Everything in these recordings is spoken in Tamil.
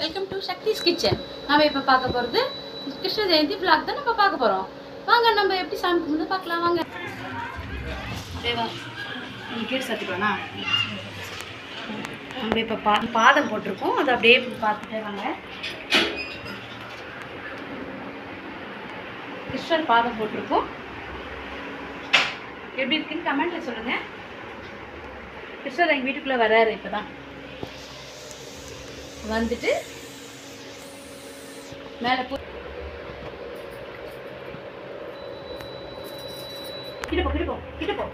வெல்கம் டு சக்திஸ் கிச்சன் நம்ம இப்போ பார்க்க போகிறது கிருஷ்ண ஜெயந்தி பிளாக் தான் நம்ம பார்க்க போகிறோம் வாங்க நம்ம எப்படி சாமி கும்பிட்டு பார்க்கலாம் வாங்க. தேவா நீ கேட்டு சத்துக்கலாம்ண்ணா நம்ம இப்போ பா பாதம் போட்டிருக்கோம். அதை அப்படியே பார்த்துட்டே வாங்க. கிருஷ்ணர் பாதம் போட்டிருக்கோம். எப்படி இருக்குன்னு கமெண்ட்டில் சொல்லுங்கள் கிருஷ்ணர் எங்கள் வீட்டுக்குள்ளே வராரு இப்போ தான் வந்துட்டு மேலே போ கிட்ட போ கிட்ட போ கிட்ட போ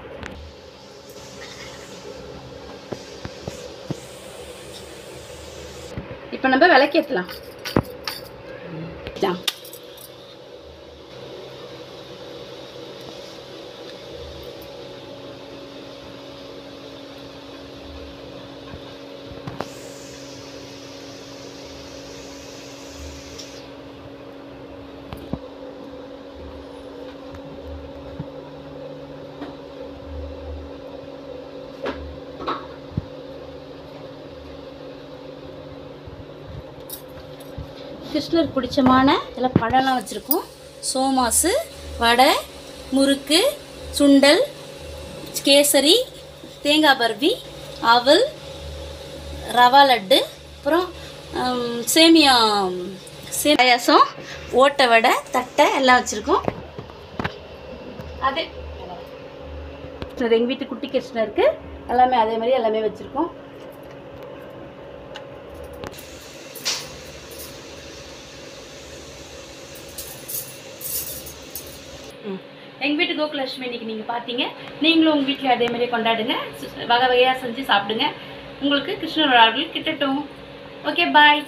இப்போ நம்ம விளக்கேற்றலாம் இதான். கிருஷ்ணருக்கு பிடிச்சமான எல்லாம் பழம்லாம் வச்சுருக்கோம். சோமாசு வடை முறுக்கு சுண்டல் கேசரி தேங்காய் பர்பி அவல் ரவா லட்டு அப்புறம் சேமியா சே பாயாசம் ஓட்டை வடை தட்டை எல்லாம் வச்சுருக்கோம். அதே எங்கள் வீட்டு குட்டி கிருஷ்ணருக்கு. எல்லாமே அதே மாதிரி எல்லாமே வச்சுருக்கோம். எங்கள் வீட்டு கோகுலட்சுமி இன்றைக்கி நீங்கள் பார்த்தீங்க நீங்களும் உங்கள் வீட்டில் அதே மாதிரியே கொண்டாடுங்க. வகை வகையாக செஞ்சு சாப்பிடுங்க. உங்களுக்கு கிருஷ்ணர் வாழ்வில் கிட்டட்டும். Okay bye